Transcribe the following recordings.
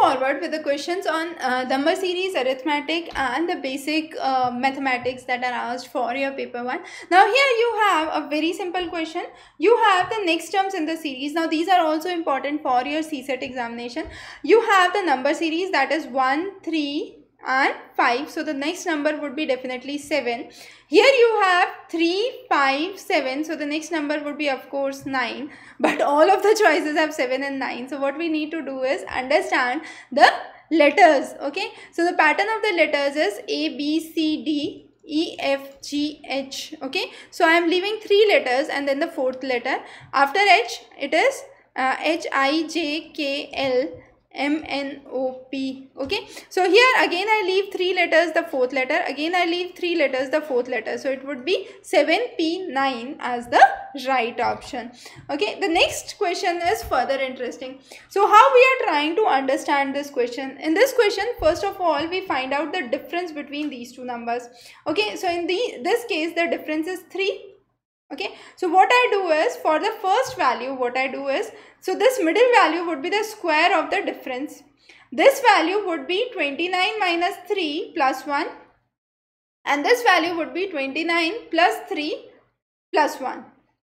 forward with the questions on uh, number series, arithmetic and the basic uh, mathematics that are asked for your paper 1. Now here you have a very simple question. You have the next terms in the series. Now these are also important for your CSAT examination. You have the number series that is 1, 3, and 5 so the next number would be definitely 7 here you have 3 5 7 so the next number would be of course 9 but all of the choices have 7 and 9 so what we need to do is understand the letters okay so the pattern of the letters is a b c d E, F, G, H. Okay. So I am leaving three letters and then the fourth letter. After H, it is uh, H, I, J, K, L, M N O P okay? So here again I leave three letters the fourth letter. Again I leave three letters the fourth letter. So it would be 7 P 9 as the right option okay? The next question is further interesting. So how we are trying to understand this question? In this question first of all we find out the difference between these two numbers okay? So in the this case the difference is 3 okay? So what I do is for the first value what I do is so this middle value would be the square of the difference. This value would be 29 minus 3 plus 1 and this value would be 29 plus 3 plus 1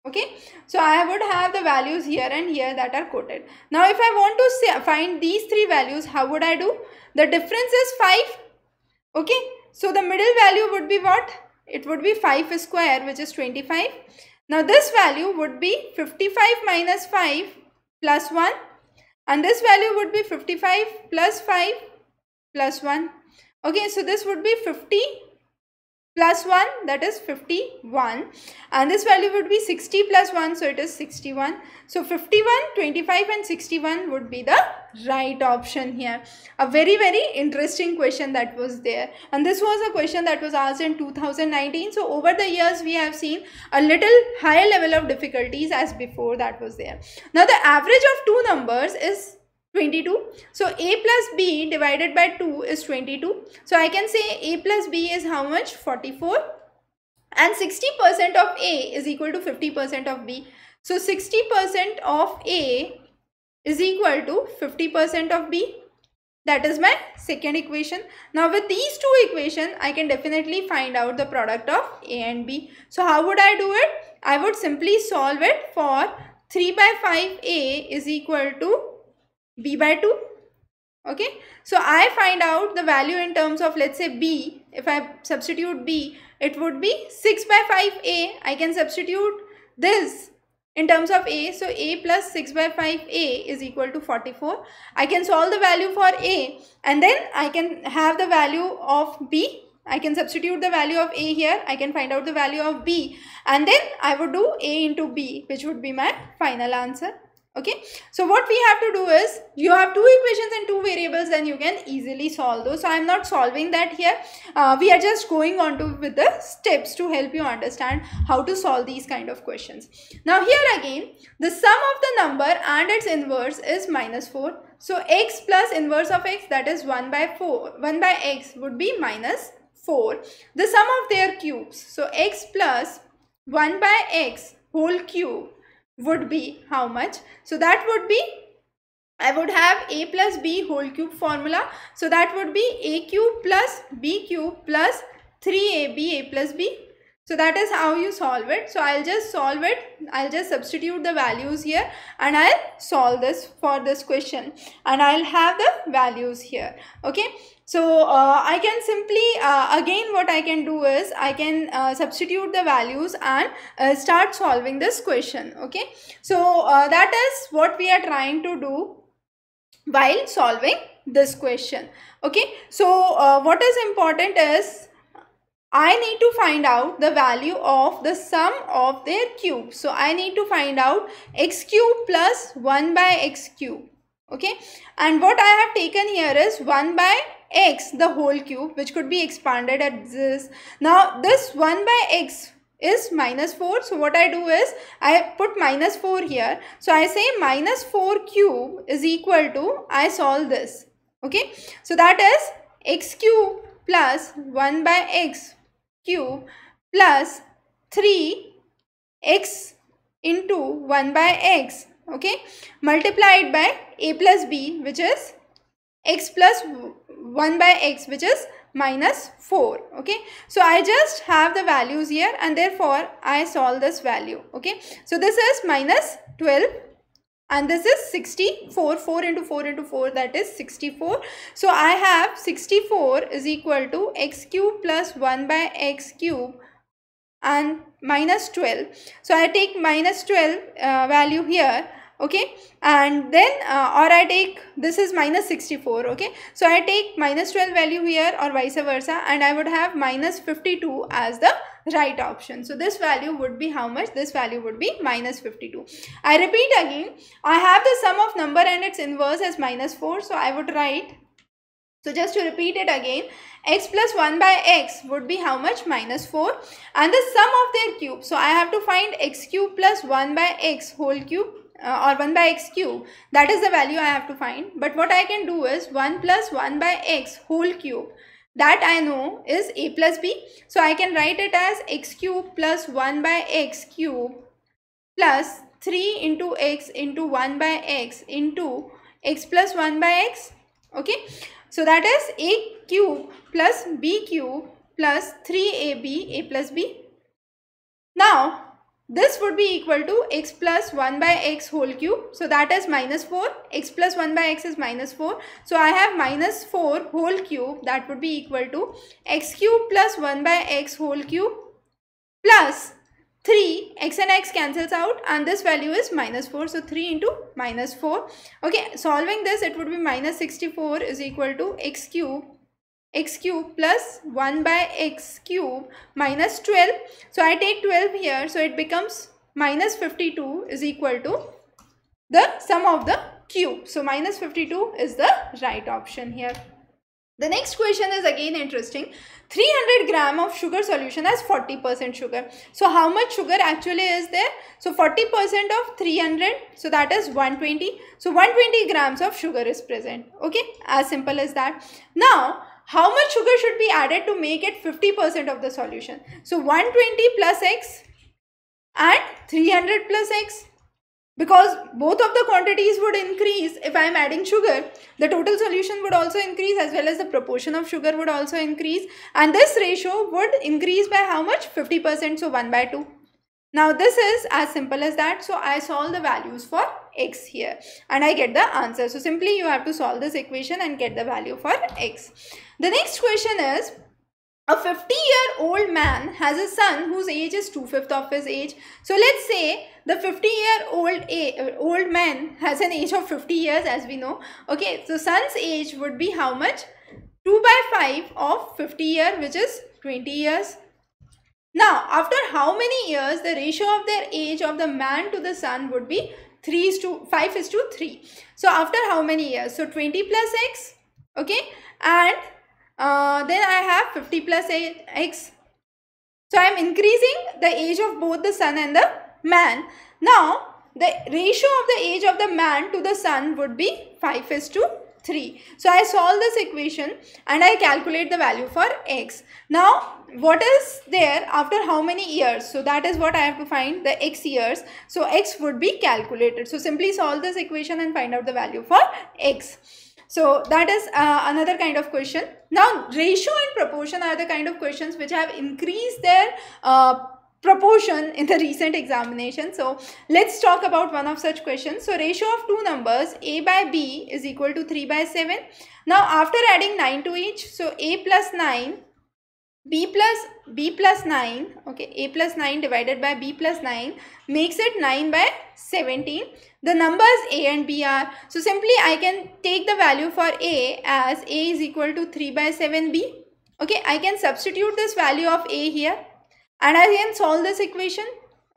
okay? So I would have the values here and here that are quoted. Now if I want to say, find these three values how would I do? The difference is 5 okay? So the middle value would be what it would be 5 square which is 25. Now this value would be 55 minus 5 plus 1 and this value would be 55 plus 5 plus 1. Okay, so this would be 50 plus 1 that is 51 and this value would be 60 plus 1 so it is 61 so 51 25 and 61 would be the right option here. A very very interesting question that was there. And this was a question that was asked in 2019 so over the years we have seen a little higher level of difficulties as before that was there. Now the average of two numbers is 22 so a plus b divided by 2 is 22 so i can say a plus b is how much? 44 and 60 percent of a is equal to 50 percent of b. So 60 percent of a is equal to 50 percent of b. That is my second equation. Now with these two equations i can definitely find out the product of a and b. So how would i do it? I would simply solve it for 3 by 5 a is equal to b by 2 okay? So i find out the value in terms of let's say b if i substitute b it would be 6 by 5 a. I can substitute this in terms of a. So a plus 6 by 5 a is equal to 44 i can solve the value for a and then i can have the value of b. I can substitute the value of a here. I can find out the value of b. And then i would do a into b which would be my final answer okay? So what we have to do is you have two equations and two variables then you can easily solve those. So i'm not solving that here. Uh, we are just going on to with the steps to help you understand how to solve these kind of questions. Now here again the sum of the number and its inverse is minus 4 so x plus inverse of x that is 1 by 4 1 by x would be minus 4 the sum of their cubes. So x plus 1 by x whole cube would be how much? So that would be I would have a plus b whole cube formula. So that would be a cube plus b cube plus 3ab a plus b. So that is how you solve it. So I'll just solve it. I'll just substitute the values here and I'll solve this for this question and I'll have the values here. Okay. So uh, I can simply uh, again what I can do is I can uh, substitute the values and uh, start solving this question. Okay. So uh, that is what we are trying to do while solving this question. Okay. So uh, what is important is I need to find out the value of the sum of their cube. So I need to find out x cube plus 1 by x cube. Okay. And what I have taken here is 1 by x the whole cube which could be expanded at this. Now this 1 by x is minus 4. So what I do is I put minus 4 here. So I say minus 4 cube is equal to I solve this. Okay. So that is x cube plus 1 by x cube plus 3 x into 1 by x okay? Multiplied by a plus b which is x plus 1 by x which is minus 4 okay? So i just have the values here and therefore i solve this value okay? So this is minus 12 and this is 64 4 into 4 into 4 that is 64 so i have 64 is equal to x cube plus 1 by x cube and minus 12 so i take minus 12 uh, value here okay? And then uh, or I take this is minus 64 okay? So I take minus 12 value here or vice versa and I would have minus 52 as the right option. So this value would be how much? This value would be minus 52 I repeat again I have the sum of number and its inverse as minus 4 so I would write so just to repeat it again x plus 1 by x would be how much? Minus 4 and the sum of their cube so I have to find x cube plus 1 by x whole cube uh, or 1 by x cube. That is the value I have to find. But what I can do is 1 plus 1 by x whole cube. That I know is a plus b. So I can write it as x cube plus 1 by x cube plus 3 into x into 1 by x into x plus 1 by x. Okay? So that is a cube plus b cube plus 3ab a plus b. Now this would be equal to x plus 1 by x whole cube. So that is minus 4. x plus 1 by x is minus 4. So I have minus 4 whole cube that would be equal to x cube plus 1 by x whole cube plus 3 x and x cancels out and this value is minus 4 so 3 into minus 4 okay solving this it would be minus 64 is equal to x cube x cube plus 1 by x cube minus 12. So I take 12 here. So it becomes minus 52 is equal to the sum of the cube. So minus 52 is the right option here. The next question is again interesting. 300 gram of sugar solution has 40% sugar. So how much sugar actually is there? So 40% of 300. So that is 120. So 120 grams of sugar is present. Okay. As simple as that. Now how much sugar should be added to make it 50% of the solution? So 120 plus x and 300 plus x because both of the quantities would increase if I am adding sugar. The total solution would also increase as well as the proportion of sugar would also increase and this ratio would increase by how much? 50% so 1 by 2. Now this is as simple as that. So I solve the values for x here and I get the answer. So simply you have to solve this equation and get the value for x. The next question is a 50 year old man has a son whose age is two-fifth of his age. So let's say the 50 year old uh, old man has an age of 50 years as we know. Okay, so son's age would be how much? 2 by 5 of 50 year which is 20 years. Now, after how many years the ratio of their age of the man to the son would be 3 is to 5 is to 3. So, after how many years? So, 20 plus x, okay, and uh, then I have 50 plus x. So, I am increasing the age of both the son and the man. Now, the ratio of the age of the man to the son would be 5 is to 3. So I solve this equation and I calculate the value for x. Now what is there after how many years? So that is what I have to find the x years. So x would be calculated. So simply solve this equation and find out the value for x. So that is uh, another kind of question. Now ratio and proportion are the kind of questions which have increased their uh, proportion in the recent examination. So let's talk about one of such questions. So ratio of two numbers a by b is equal to 3 by 7. Now after adding 9 to each, so a plus 9, b plus b plus 9, okay, a plus 9 divided by b plus 9 makes it 9 by 17. The numbers a and b are, so simply I can take the value for a as a is equal to 3 by 7b. Okay, I can substitute this value of a here and I can solve this equation.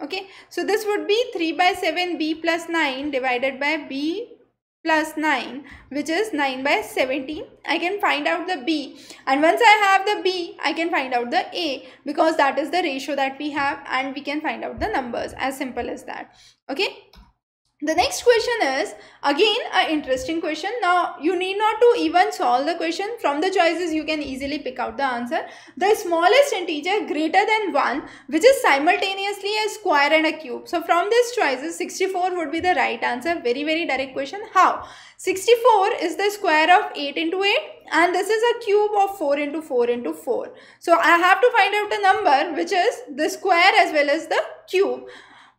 Okay. So this would be 3 by 7 b plus 9 divided by b plus 9 which is 9 by 17 I can find out the b. And once I have the b I can find out the a because that is the ratio that we have and we can find out the numbers as simple as that. Okay the next question is again an interesting question. Now you need not to even solve the question. From the choices you can easily pick out the answer. The smallest integer greater than 1 which is simultaneously a square and a cube. So from these choices 64 would be the right answer. Very very direct question. How? 64 is the square of 8 into 8 and this is a cube of 4 into 4 into 4 so i have to find out the number which is the square as well as the cube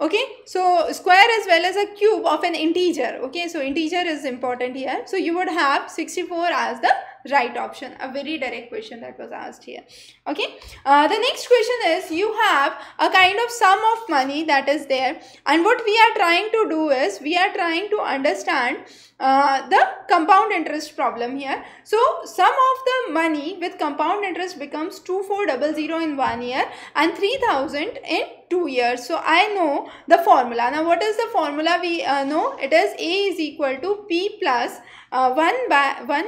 okay? So square as well as a cube of an integer. Okay? So integer is important here. So you would have 64 as the right option a very direct question that was asked here. Okay? Uh, the next question is you have a kind of sum of money that is there and what we are trying to do is we are trying to understand uh, the compound interest problem here. So sum of the money with compound interest becomes 2400 in one year and 3000 in two years. So i know the formula. Now what is the formula we uh, know? It is a is equal to p plus uh, 1 by 1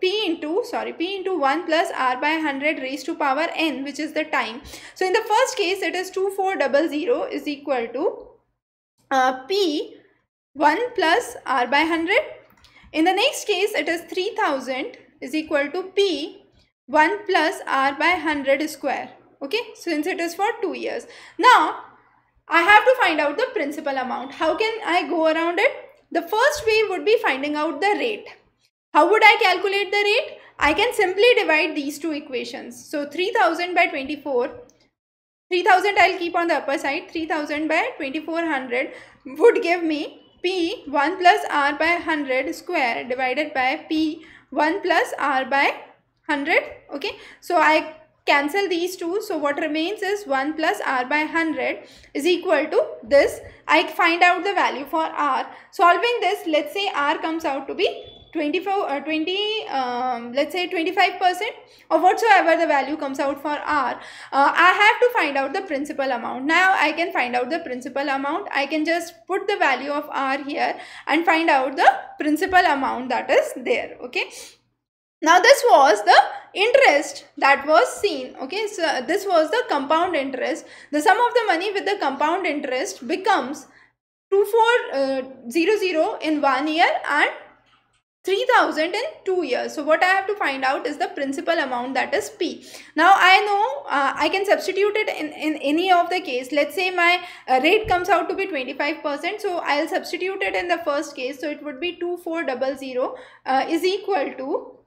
p into sorry p into 1 plus r by 100 raised to power n which is the time. So in the first case it is 2400 is equal to uh, p 1 plus r by 100 in the next case it is 3000 is equal to p 1 plus r by 100 square. Okay? Since it is for 2 years. Now I have to find out the principal amount. How can I go around it? The first way would be finding out the rate how would I calculate the rate? I can simply divide these two equations. So 3000 by 24, 3000 I'll keep on the upper side, 3000 by 2400 would give me P 1 plus R by 100 square divided by P 1 plus R by 100. Okay, so I cancel these two. So what remains is 1 plus R by 100 is equal to this. I find out the value for R. Solving this, let's say R comes out to be 24 uh, 20 um, let's say 25 percent or whatsoever the value comes out for r uh, i have to find out the principal amount. Now i can find out the principal amount. I can just put the value of r here and find out the principal amount that is there okay? Now this was the interest that was seen okay? So this was the compound interest. The sum of the money with the compound interest becomes 2400 uh, in one year and 3000 in 2 years. So what I have to find out is the principal amount that is P. Now I know uh, I can substitute it in, in any of the case. Let's say my uh, rate comes out to be 25%. So I'll substitute it in the first case. So it would be 2400 uh, is equal to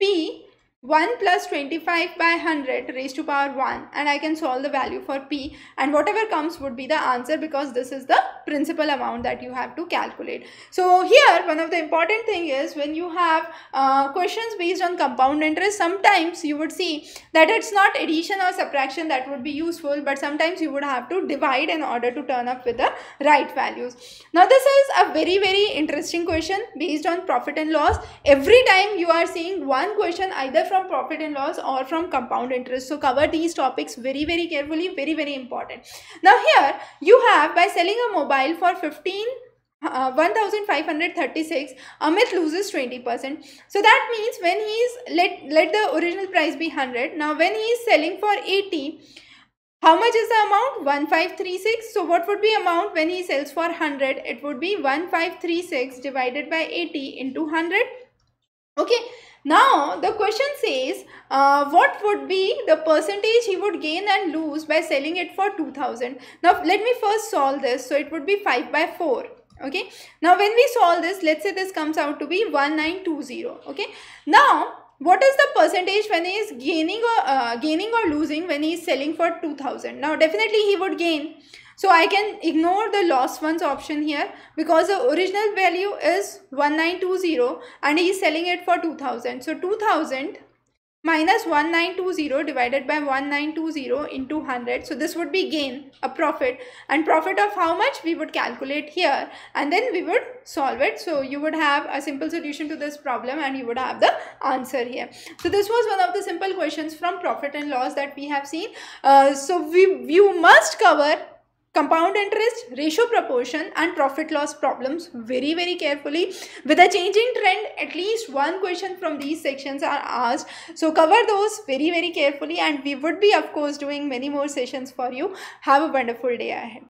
P 1 plus 25 by 100 raised to power 1 and I can solve the value for P and whatever comes would be the answer because this is the principal amount that you have to calculate. So here one of the important thing is when you have uh, questions based on compound interest sometimes you would see that it's not addition or subtraction that would be useful but sometimes you would have to divide in order to turn up with the right values. Now this is a very very interesting question based on profit and loss. Every time you are seeing one question either from profit and loss or from compound interest. So cover these topics very very carefully, very very important. Now here you have by selling a mobile for 15 uh, 1536 amit loses 20% so that means when he is let let the original price be 100 now when he is selling for 80 how much is the amount? 1536 so what would be amount when he sells for 100 it would be 1536 divided by 80 into 100 okay now the question says uh, what would be the percentage he would gain and lose by selling it for 2000. Now let me first solve this. So it would be 5 by 4 okay? Now when we solve this let's say this comes out to be 1920 okay? Now what is the percentage when he is gaining or uh, gaining or losing when he is selling for 2000 now definitely he would gain so I can ignore the lost ones option here because the original value is 1920 and he is selling it for 2000. So 2000 minus 1920 divided by 1920 into 100 so this would be gain a profit. And profit of how much? We would calculate here and then we would solve it. So you would have a simple solution to this problem and you would have the answer here. So this was one of the simple questions from profit and loss that we have seen. Uh, so we you must cover compound interest, ratio proportion and profit loss problems very very carefully. With a changing trend, at least one question from these sections are asked. So cover those very very carefully and we would be of course doing many more sessions for you. Have a wonderful day ahead.